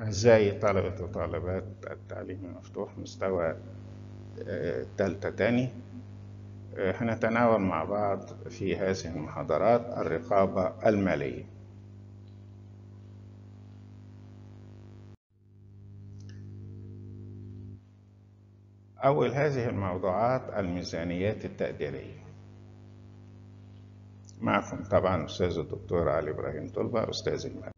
أعزائي طلبة وطالبات التعليم المفتوح مستوى آه، تالتة تاني؟ آه، هنتناول مع بعض في هذه المحاضرات الرقابة المالية. أول هذه الموضوعات الميزانيات التقديرية معكم طبعا أستاذ الدكتور علي إبراهيم طلبة أستاذ المال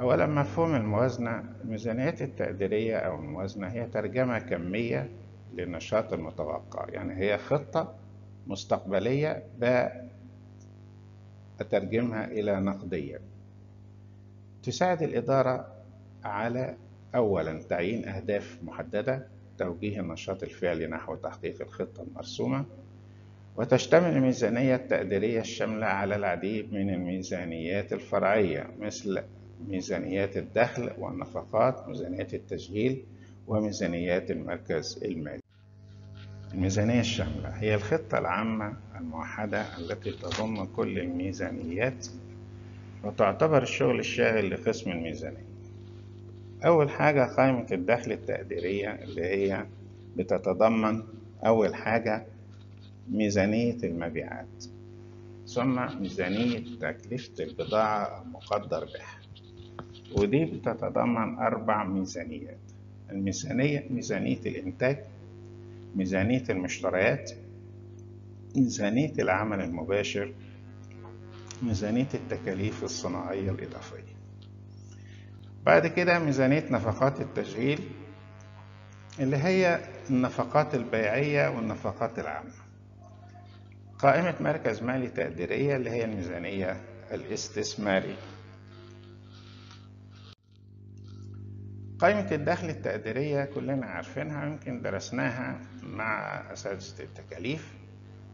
أولا مفهوم الموازنة الميزانيات التقديرية أو الموازنة هي ترجمة كمية للنشاط المتوقع يعني هي خطة مستقبلية بأترجمها إلى نقدية. تساعد الإدارة على أولا تعيين أهداف محددة توجيه النشاط الفعلي نحو تحقيق الخطة المرسومة وتشتمل الميزانية التقديرية الشاملة على العديد من الميزانيات الفرعية مثل ميزانيات الدخل والنفقات ميزانيات التشغيل وميزانيات المركز المالي. الميزانية الشاملة هي الخطة العامة الموحدة التي تضم كل الميزانيات وتعتبر الشغل الشاغل لقسم الميزانية. أول حاجة قائمة الدخل التقديرية اللي هي بتتضمن أول حاجة ميزانية المبيعات ثم ميزانية تكلفة البضاعة المقدر بها. ودي بتتضمن أربع ميزانيات. الميزانية ميزانية الإنتاج ميزانية المشتريات ميزانية العمل المباشر ميزانية التكاليف الصناعية الإضافية. بعد كده ميزانية نفقات التشغيل اللي هي النفقات البيعية والنفقات العامة. قائمة مركز مالي تقديرية اللي هي الميزانية الاستثمارية. قائمة الدخل التقديرية كلنا عارفينها يمكن درسناها مع أساتذة التكاليف.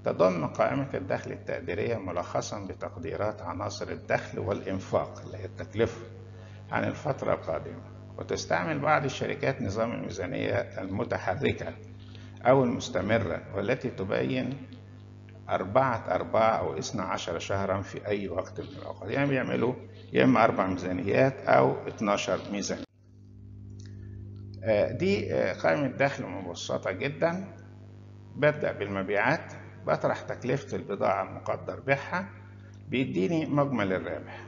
تضم قائمة الدخل التقديرية ملخصا بتقديرات عناصر الدخل والإنفاق اللي هي التكلفة عن الفترة القادمة وتستعمل بعض الشركات نظام الميزانية المتحركة أو المستمرة والتي تبين أربعة أرباع أو اثنى عشر شهرا في أي وقت من الأوقات. يعني بيعملوا يا إما أربع ميزانيات أو 12 ميزانية. دي قائمة دخل مبسطة جدا. ببدأ بالمبيعات بطرح تكلفة البضاعة المقدر بيعها بيديني مجمل الربح.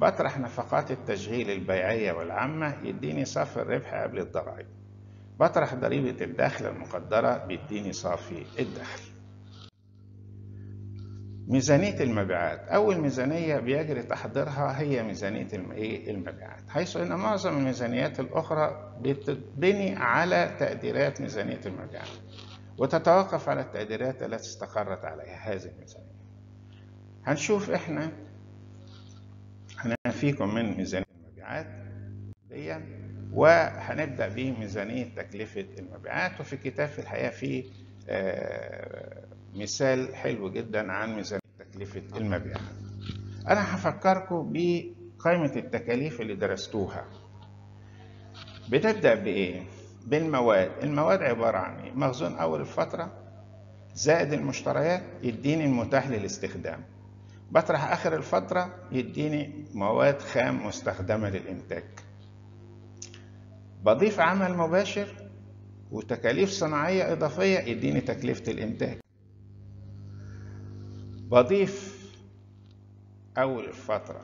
بطرح نفقات التشغيل البيعية والعامة يديني صافي الربح قبل الضرائب. بطرح ضريبة الدخل المقدرة بيديني صافي الدخل. ميزانية المبيعات. أول ميزانية بيجري تحضيرها هي ميزانية المبيعات. حيث أن معظم الميزانيات الأخرى بتبني على تقديرات ميزانية المبيعات. وتتوقف على التقديرات التي استقرت عليها هذه الميزانية. هنشوف إحنا هنفيكم من ميزانية المبيعات دي وهنبدأ بميزانية تكلفة المبيعات. وفي كتاب في الحقيقة في آه مثال حلو جدا عن ميزانية تكلفة المبيعات. أنا هفكركم بقائمة التكاليف اللي درستوها. بتبدأ بإيه؟ بالمواد. المواد عبارة عن إيه؟ مخزون أول الفترة زائد المشتريات يديني المتاح للاستخدام. بطرح آخر الفترة يديني مواد خام مستخدمة للإنتاج. بضيف عمل مباشر وتكاليف صناعية إضافية يديني تكلفة الإنتاج. بضيف أول الفترة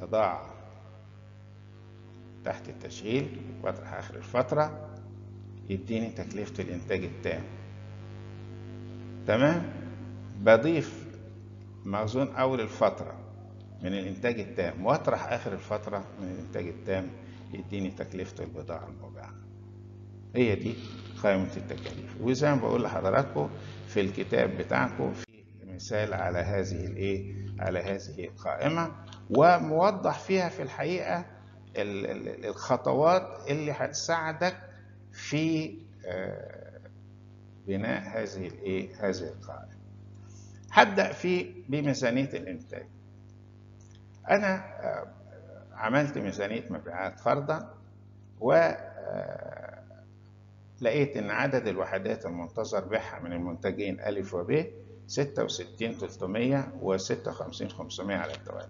بضاعة تحت التشغيل بطرح آخر الفترة يديني تكلفة الإنتاج التام. تمام؟ بضيف مخزون أول الفترة من الإنتاج التام وأطرح آخر الفترة من الإنتاج التام يديني تكلفة البضاعة المباعة هي دي قائمة التكاليف. وزي ما بقول لحضراتكم في الكتاب بتاعكم مثال على هذه الإيه؟ على هذه القائمة وموضح فيها في الحقيقة الخطوات اللي هتساعدك في بناء هذه الإيه؟ هذه القائمة. هبدأ في بميزانية الإنتاج. أنا عملت ميزانية مبيعات فرضا و لقيت إن عدد الوحدات المنتظر بيعها من المنتجين ألف وب 66 300 و 56 500 على التوالي.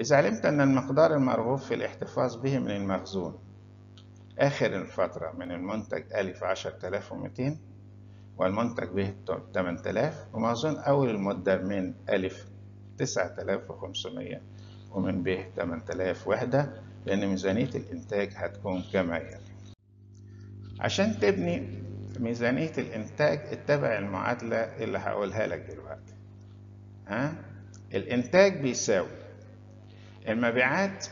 إذا علمت أن المقدار المرغوب في الاحتفاظ به من المخزون آخر الفترة من المنتج ألف عشرة آلاف ومئتين والمنتج به 8000 ومخزون أول المدة من ألف 9500 ومن ب 8000 وحدة لأن ميزانية الإنتاج هتكون كما يلي عشان تبني ميزانية الإنتاج اتبع المعادلة اللي هقولها لك دلوقتي. ها؟ الإنتاج بيساوي. المبيعات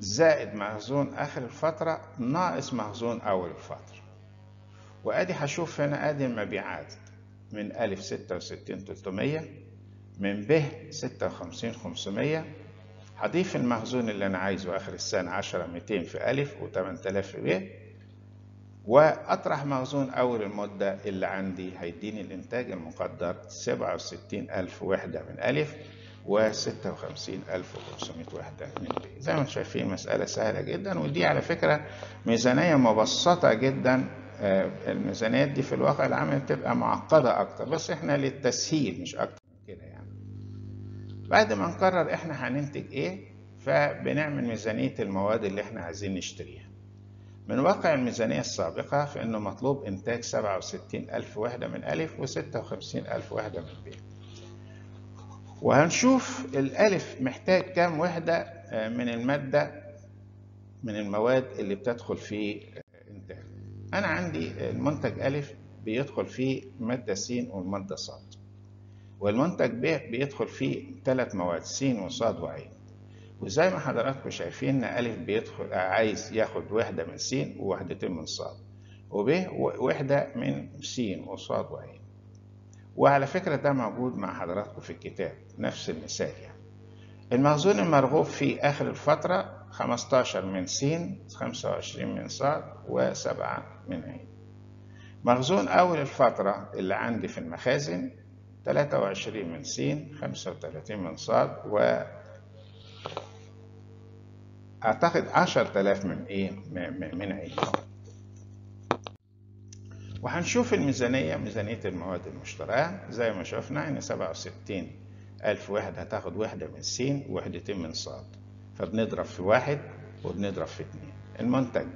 زائد مخزون آخر الفترة ناقص مخزون أول الفترة. وأدي هشوف هنا أدي المبيعات من ألف ستة وستين تلتمية من ب ستة وخمسين خمسمية. هضيف المخزون اللي أنا عايزه آخر السنة عشرة ميتين في وتمن تلاف في ب وأطرح مخزون أول المدة اللي عندي. هيديني الإنتاج المقدر سبعة وستين ألف وحدة من ألف ألف وخمسمائة وحدة من ب زي ما شايفين مسألة سهلة جدا ودي على فكرة ميزانية مبسطة جدا. الميزانيات دي في الواقع العملي بتبقى معقدة أكتر بس إحنا للتسهيل مش أكتر من كده يعني. بعد ما نقرر إحنا هننتج إيه فبنعمل ميزانية المواد اللي إحنا عايزين نشتريها. من واقع الميزانية السابقة فإنه مطلوب إنتاج سبعة وستين ألف وحدة من ألف وستة وخمسين ألف وحدة من ب وهنشوف الألف محتاج كام وحدة من المادة من المواد اللي بتدخل في إنتاج. أنا عندي المنتج ألف بيدخل فيه مادة س والمادة ص والمنتج ب بيدخل فيه ثلاث مواد س وص وعين وزي ما حضراتكم شايفين إن ألف بيدخل عايز ياخد وحدة من س ووحدتين من ص وب وحدة من س وص وعين. وعلى فكرة ده موجود مع حضراتكم في الكتاب نفس المثال يعني. المخزون المرغوب في آخر الفترة 15 من س 25 من ص و7 من عين. مخزون أول الفترة اللي عندي في المخازن 23 من س 35 من ص و أعتقد 10000 من إيه من عين وهنشوف الميزانية ميزانية المواد المشتراه زي ما شفنا إن 67 ألف وحدة هتاخد وحدة من س ووحدتين من ص فبنضرب في واحد وبنضرب في اتنين. المنتج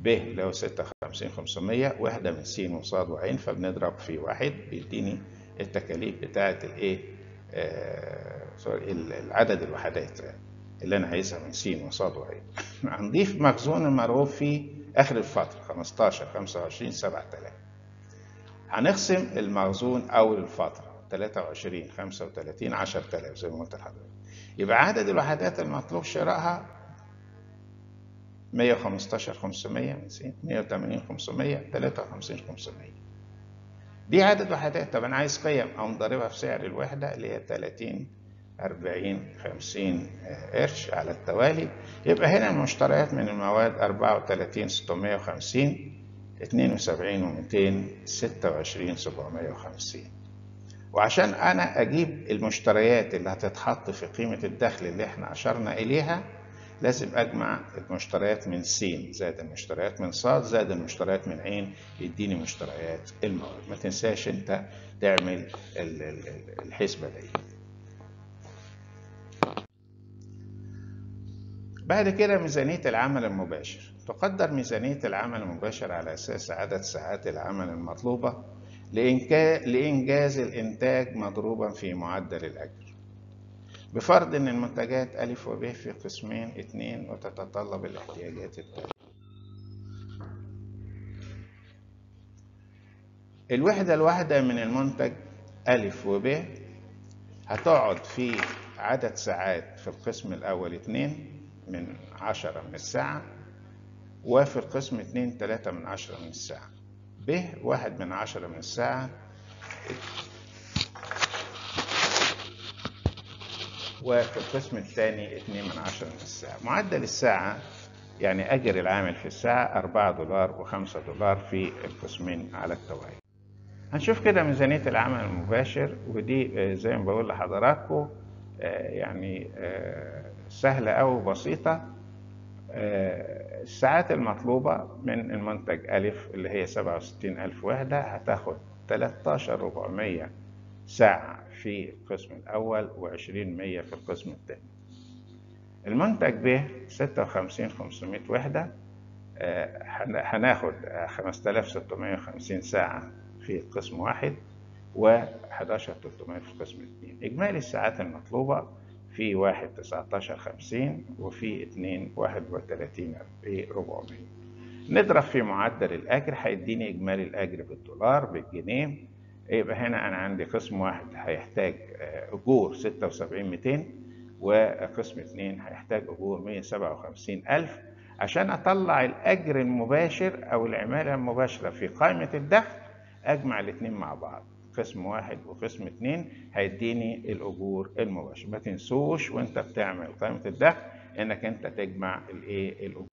ب اللي هو ستة وخمسين خمسمية واحدة من س وص وعين فبنضرب في واحد. بيديني التكاليف بتاعة الإيه آه العدد الوحدات. اللي أنا عايزها من س وص وعين هنضيف مخزون المرغوب في آخر الفترة 15 25 7000 هنقسم المخزون أول الفترة 23 35 10000 زي ما قلت لحضرتك. يبقى عدد الوحدات المطلوب شرائها 115 500 180 500 53 500 دي عدد وحدات طب أنا عايز قيم أو نضربها في سعر الوحدة اللي هي 30 40 50 قرش على التوالي. يبقى هنا المشتريات من المواد 34 650 72 و200 26 750 وعشان أنا أجيب المشتريات اللي هتتحط في قيمة الدخل اللي إحنا أشرنا إليها لازم أجمع المشتريات من س زائد المشتريات من ص زائد المشتريات من عين. يديني مشتريات المواد. ما تنساش أنت تعمل الحسبة دي. بعد كده ميزانية العمل المباشر. تقدر ميزانية العمل المباشر على أساس عدد ساعات العمل المطلوبة لإنجاز الإنتاج مضروبا في معدل الأجر. بفرض أن المنتجات ألف وب في قسمين اثنين وتتطلب الاحتياجات التالية. الوحدة الواحدة من المنتج ألف وب هتقعد في عدد ساعات في القسم الأول اتنين من عشرة من الساعة وفي القسم اتنين تلاتة من عشرة من الساعة. ب واحد من عشرة من الساعة. وفي القسم الثاني اتنين من عشرة من الساعة. معدل الساعة يعني أجر العامل في الساعة أربعة دولار وخمسة دولار في القسمين على التوالي. هنشوف كده ميزانية العمل المباشر ودي زي ما بقول لحضراتكم يعني سهلة أو بسيطة الساعات المطلوبة من المنتج ألف اللي هي سبعة وستين ألف وحدة هتاخد تلاتاشر ربعمية ساعة في القسم الأول و20 100 في القسم الثاني المنتج ب 56500 وحدة آه، هن- هناخد آه، 5650 ساعة في قسم واحد و 11300 في قسم اثنين إجمالي الساعات المطلوبة في واحد 19 50 وفي اتنين 31 في 400 نضرب في معدل الأجر هيديني إجمالي الأجر بالدولار بالجنيه. يبقى هنا أنا عندي قسم واحد هيحتاج آه، أجور 76200 وقسم اتنين هيحتاج أجور 157000 عشان أطلع الأجر المباشر أو العمالة المباشرة في قائمة الدخل أجمع الاتنين مع بعض. قسم واحد وقسم اتنين هيديني الأجور المباشرة. ما تنسوش وأنت بتعمل قائمة الدخل إنك أنت تجمع الإيه؟ الأجور.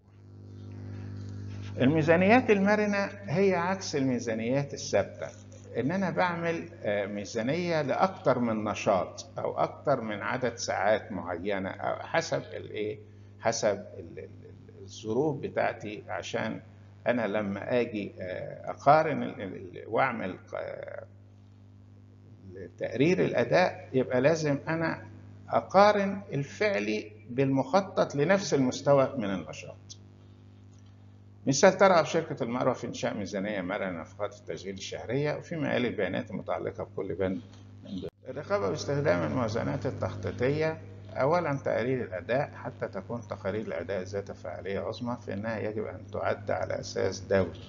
الميزانيات المرنة هي عكس الميزانيات الثابتة. إن أنا بعمل آه، ميزانية لأكتر من نشاط أو أكتر من عدد ساعات معينة أو حسب الإيه؟ حسب ال- ال- الظروف بتاعتي عشان أنا لما أجي آه، أقارن ال- ال- وأعمل آه، تقرير الأداء يبقى لازم أنا أقارن الفعلي بالمخطط لنفس المستوى من النشاط. مثال ترغب شركة المروة في إنشاء ميزانية مرنة لنفقات التشغيل الشهرية وفيما يلي البيانات المتعلقة بكل بند. الرقابة باستخدام الموازنات التخطيطية أولا تقارير الأداء حتى تكون تقارير الأداء ذات فعالية عظمى فإنها يجب أن تعد على أساس دوري.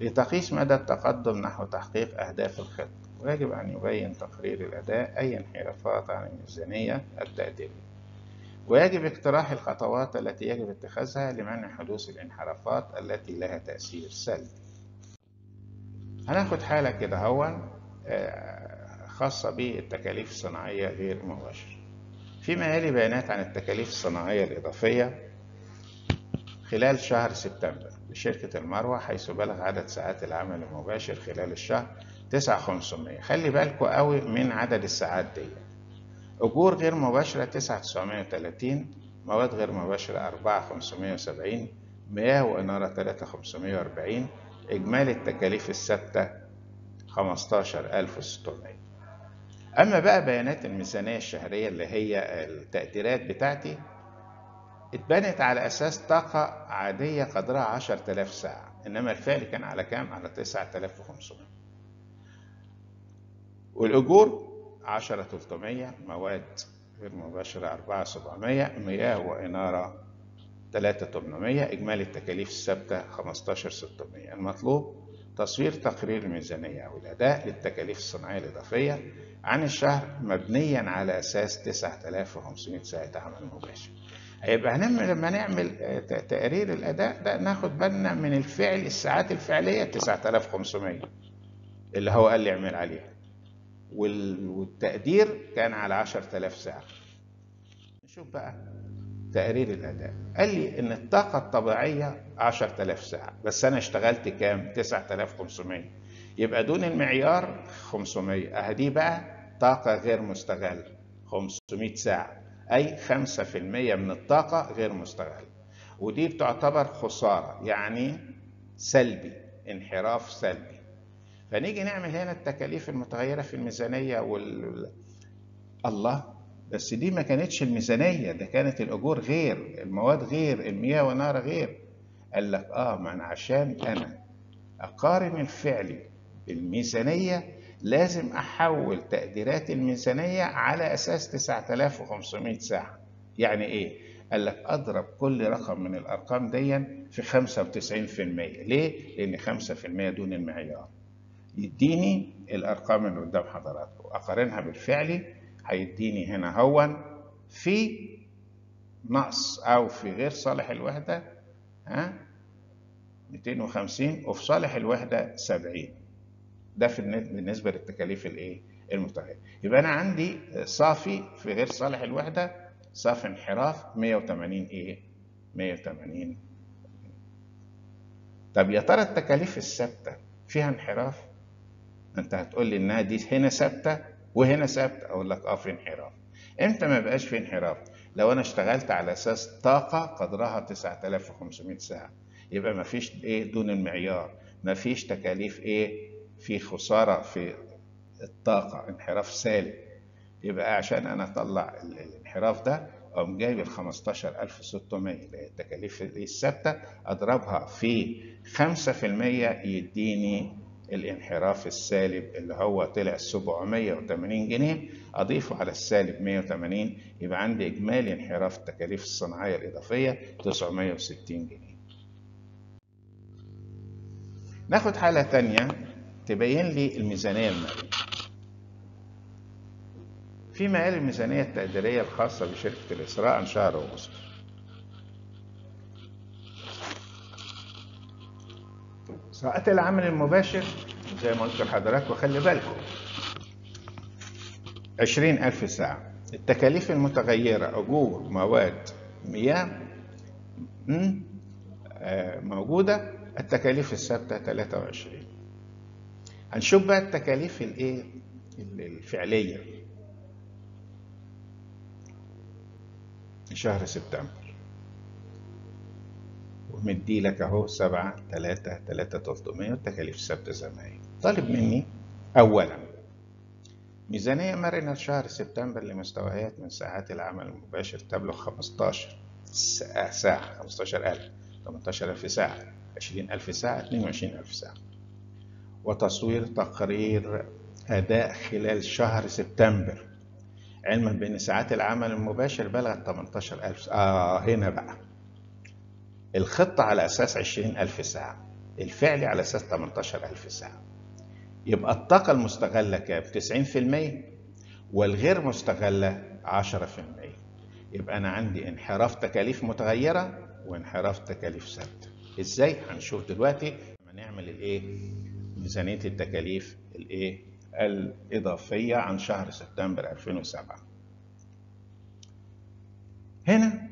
لتقيس مدى التقدم نحو تحقيق أهداف الخطة. ويجب أن يبين تقرير الأداء أي انحرافات عن الميزانية التقديرية ويجب اقتراح الخطوات التي يجب اتخاذها لمنع حدوث الانحرافات التي لها تأثير سلبي. هناخد حالة كده هون آه، خاصة بالتكاليف الصناعية غير المباشرة فيما يلي بيانات عن التكاليف الصناعية الإضافية خلال شهر سبتمبر لشركة المروة حيث بلغ عدد ساعات العمل المباشر خلال الشهر 9500 خلي بالكوا قوي من عدد الساعات دي أجور غير مباشرة 9930 مواد غير مباشرة 4570 مياه وإنارة 3540 إجمالي التكاليف الثابتة 15600 أما بقى بيانات الميزانية الشهرية اللي هي التقديرات بتاعتي اتبنت على أساس طاقة عادية قدرها 10000 ساعة إنما الفعل كان على كام؟ على 9500 والأجور 10300 مواد غير مباشرة 4700 مياه وإنارة 3800 إجمالي التكاليف الثابتة 15600 المطلوب تصوير تقرير الميزانية أو الأداء للتكاليف الصناعية الإضافية عن الشهر مبنيا على أساس 9500 ساعة عمل مباشر. هيبقى لما نعمل آه، تقرير الأداء ده ناخد بالنا من الفعل الساعات الفعلية 9500 اللي هو قال لي اعمل عليها. والتقدير كان على 10000 ساعة نشوف بقى تقرير الأداء. قال لي إن الطاقة الطبيعية 10000 ساعة بس أنا اشتغلت كام؟ 9500 يبقى دون المعيار 500 أهدي بقى طاقة غير مستغلة 500 ساعة أي 5% من الطاقة غير مستغلة. ودي بتعتبر خسارة يعني سلبي انحراف سلبي. فنيجي نعمل هنا التكاليف المتغيرة في الميزانية وال الله بس دي ما كانتش الميزانية ده كانت الأجور غير المواد غير المياه والنار غير قال لك آه ما أنا عشان أنا أقارن الفعلي بالميزانية لازم أحول تقديرات الميزانية على أساس 9500 ساعة يعني إيه؟ قال لك أضرب كل رقم من الأرقام دي في 95% ليه؟ لأن 5% دون المعيار يديني الأرقام اللي قدام حضراتكم. أقارنها بالفعلي هيديني هنا هو في نقص أو في غير صالح الوحدة ها 250 وفي صالح الوحدة 70 ده في الن- بالنسبة للتكاليف الإيه؟ المتغيره يبقى أنا عندي صافي في غير صالح الوحدة صافي انحراف 180 إيه؟ 180 طب يا ترى التكاليف الثابتة فيها انحراف؟ انت هتقول لي انها دي هنا ثابته وهنا ثابته أقول لك آه في انحراف. إمتى ما بقاش في انحراف؟ لو أنا اشتغلت على أساس طاقة قدرها 9500 ساعة. يبقى ما فيش إيه دون المعيار ما فيش تكاليف إيه في خسارة في الطاقة انحراف سالب. يبقى عشان أنا أطلع الانحراف ده أقوم جايب ال 15600 اللي هي التكاليف الثابتة أضربها في 5% يديني الانحراف السالب اللي هو طلع 780 جنيه أضيفه على السالب 180 يبقى عندي إجمالي انحراف التكاليف الصناعية الإضافية 960 جنيه. ناخد حالة تانية تبين لي الميزانية المالية. في مقال الميزانية التقديرية الخاصة بشركة الإسراء عن شهر أغسطس. ساعات العمل المباشر زي ما قلت لحضراتكم خلي بالكم. عشرين ألف ساعة. التكاليف المتغيرة أجور مواد مياه موجودة. التكاليف الثابتة 23 هنشوف بقى التكاليف الإيه؟ الفعلية. شهر سبتمبر. ومدي لك اهو سبعة تلاتة تلاتة تلتمية والتكاليف الثابتة زي ما هي طالب مني أولا ميزانية مرنة لشهر سبتمبر لمستويات من ساعات العمل المباشر تبلغ 15 ساعة 15000 18000 ساعة 20000 ساعة 22000 ساعة. وتصوير تقرير أداء خلال شهر سبتمبر علما بأن ساعات العمل المباشر بلغت 18000 آه هنا بقى. الخطة على أساس 20000 ساعة الفعلي على أساس 18000 ساعة يبقى الطاقة المستغلة كام؟ 90% والغير مستغلة 10% يبقى أنا عندي انحراف تكاليف متغيرة وانحراف تكاليف ثابتة إزاي؟ هنشوف دلوقتي لما نعمل الإيه؟ ميزانية التكاليف الإيه؟ الإضافية عن شهر سبتمبر 2007 هنا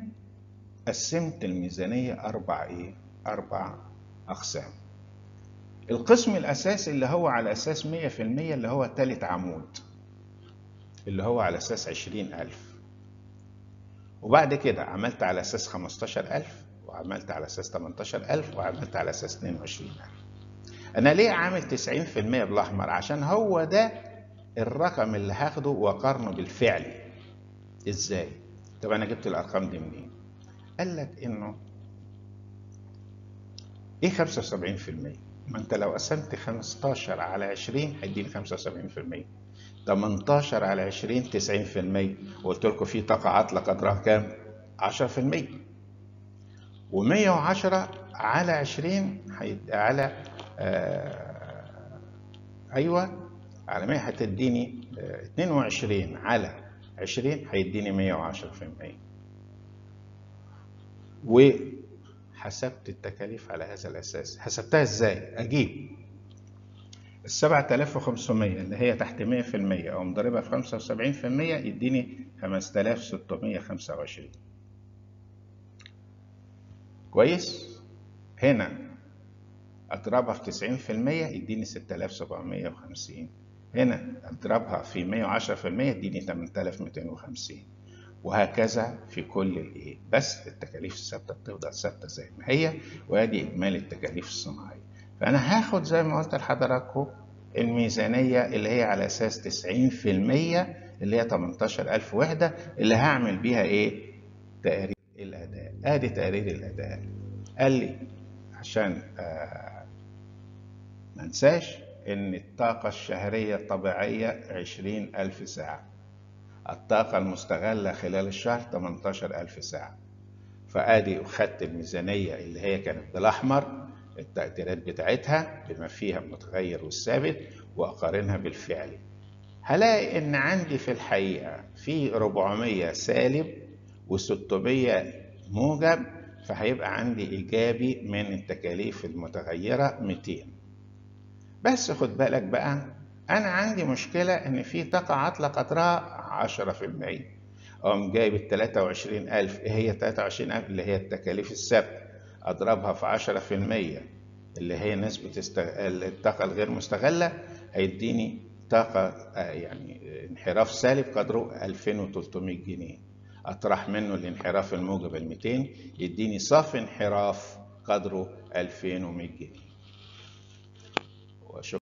قسمت الميزانية أربع إيه؟ أربع أقسام القسم الأساسي اللي هو على أساس 100% اللي هو تالت عمود اللي هو على أساس 20000 وبعد كده عملت على أساس 15000 وعملت على أساس 18000 وعملت على أساس 22000 أنا ليه عامل 90% بالأحمر عشان هو ده الرقم اللي هاخده وأقارنه بالفعلي إزاي؟ طب أنا جبت الأرقام دي منين؟ قال لك إنه إيه 75%؟ ما أنت لو قسمت 15 على 20 هيديني 75% 18 على 20 90% وقلت لكم في طاقة عطلة قدرها كام؟ 10% و110 على 20 حيد... على آه... أيوه على 100 هتديني آه... 22 على 20 هيديني 110% و حسبت التكاليف على هذا الأساس حسبتها إزاي؟ أجيب ال 7500 اللي هي تحت 100% أو مضربها في 75% يديني 5625 كويس؟ هنا أضربها في 90% يديني 6750 هنا أضربها في 110% يديني 8250 وهكذا في كل الإيه؟ بس التكاليف الثابتة بتفضل ثابتة زي ما هي وآدي إجمالي التكاليف الصناعية. فأنا هاخد زي ما قلت لحضراتكم الميزانية اللي هي على أساس 90% اللي هي 18000 وحدة اللي هعمل بيها إيه؟ تقرير الأداء. آدي تقرير الأداء. قال لي عشان آه ما انساش إن الطاقة الشهرية الطبيعية 20000 ساعة. الطاقة المستغلة خلال الشهر 18000 ساعة. فآدي خدت الميزانية اللي هي كانت بالأحمر التقديرات بتاعتها بما فيها المتغير والثابت وأقارنها بالفعلي هلاقي إن عندي في الحقيقة في 400 سالب و600 موجب فهيبقى عندي إيجابي من التكاليف المتغيرة 200 بس خد بالك بقى أنا عندي مشكلة إن في طاقة عطلة قدرها 10% أقوم جايب ال 23000 إيه هي 23000 اللي هي التكاليف الثابتة. أضربها في 10% اللي هي نسبة استغ... الطاقة الغير مستغلة هيديني طاقة يعني انحراف سالب قدره 2300 جنيه. أطرح منه الانحراف الموجب ال 200 يديني صافي انحراف قدره 2100 جنيه.